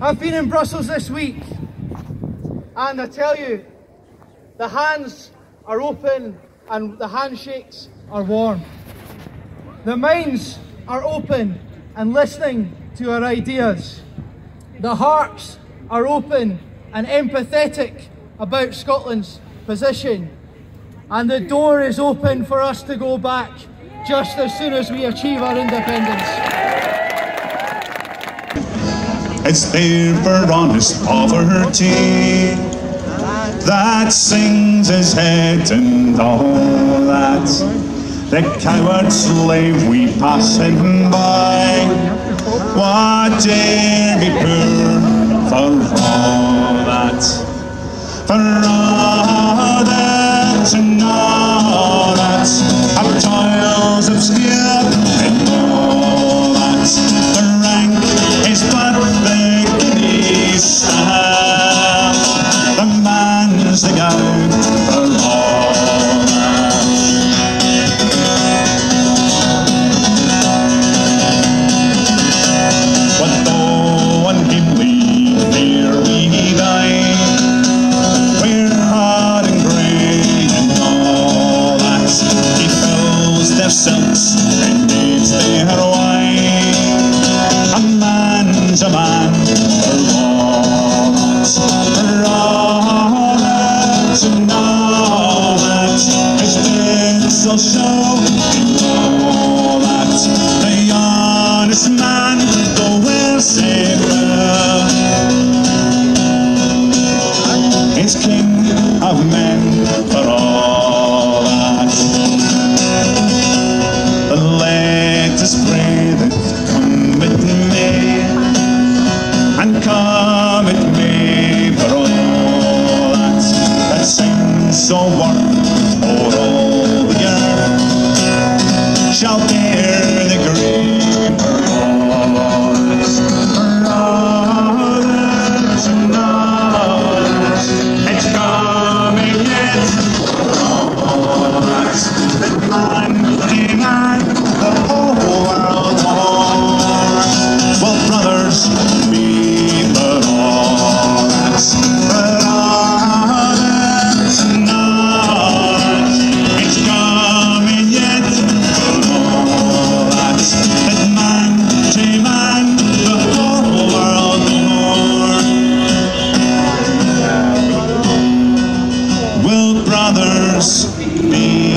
I've been in Brussels this week, and I tell you, the hands are open and the handshakes are warm. The minds are open and listening to our ideas. The hearts are open and empathetic about Scotland's position. And the door is open for us to go back just as soon as we achieve our independence. It's for honest poverty that sings his head and all that. The coward slave we pass him by. What dare be poor for all that? Man's a man for all that. His bits will show all that. So worth Will brothers be?